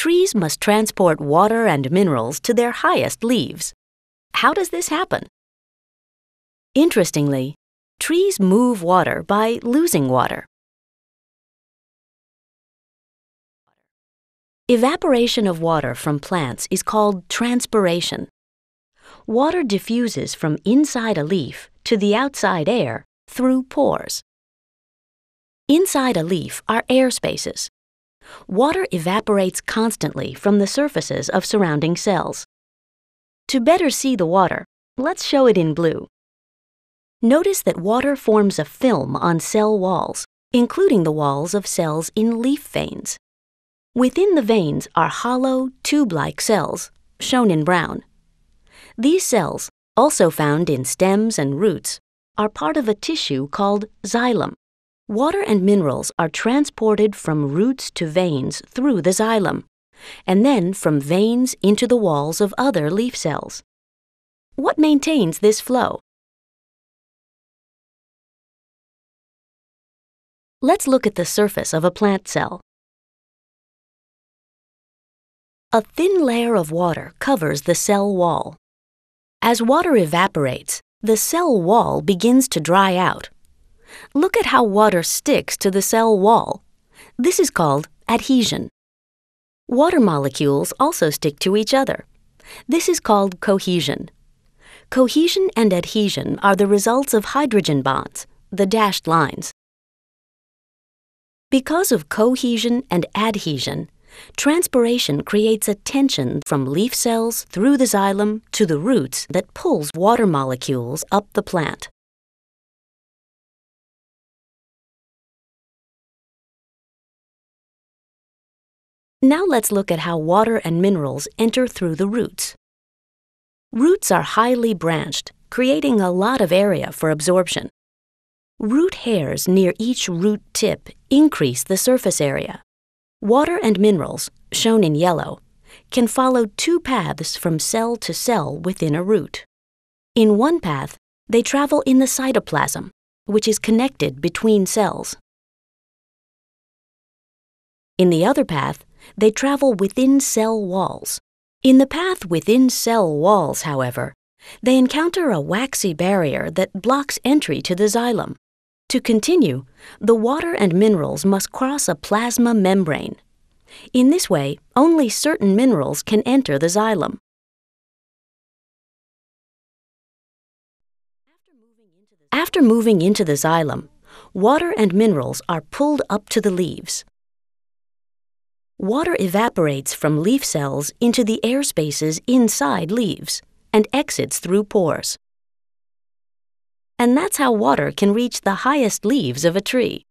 trees must transport water and minerals to their highest leaves. How does this happen? Interestingly, trees move water by losing water. Evaporation of water from plants is called transpiration. Water diffuses from inside a leaf to the outside air through pores. Inside a leaf are air spaces. Water evaporates constantly from the surfaces of surrounding cells. To better see the water, let's show it in blue. Notice that water forms a film on cell walls, including the walls of cells in leaf veins. Within the veins are hollow, tube-like cells, shown in brown. These cells, also found in stems and roots, are part of a tissue called xylem. Water and minerals are transported from roots to veins through the xylem, and then from veins into the walls of other leaf cells. What maintains this flow? Let's look at the surface of a plant cell. A thin layer of water covers the cell wall. As water evaporates, the cell wall begins to dry out. Look at how water sticks to the cell wall. This is called adhesion. Water molecules also stick to each other. This is called cohesion. Cohesion and adhesion are the results of hydrogen bonds, the dashed lines. Because of cohesion and adhesion, Transpiration creates a tension from leaf cells through the xylem to the roots that pulls water molecules up the plant. Now let's look at how water and minerals enter through the roots. Roots are highly branched, creating a lot of area for absorption. Root hairs near each root tip increase the surface area. Water and minerals, shown in yellow, can follow two paths from cell to cell within a root. In one path, they travel in the cytoplasm, which is connected between cells. In the other path, they travel within cell walls. In the path within cell walls, however, they encounter a waxy barrier that blocks entry to the xylem. To continue, the water and minerals must cross a plasma membrane. In this way, only certain minerals can enter the xylem. After moving into the xylem, water and minerals are pulled up to the leaves. Water evaporates from leaf cells into the air spaces inside leaves and exits through pores and that's how water can reach the highest leaves of a tree.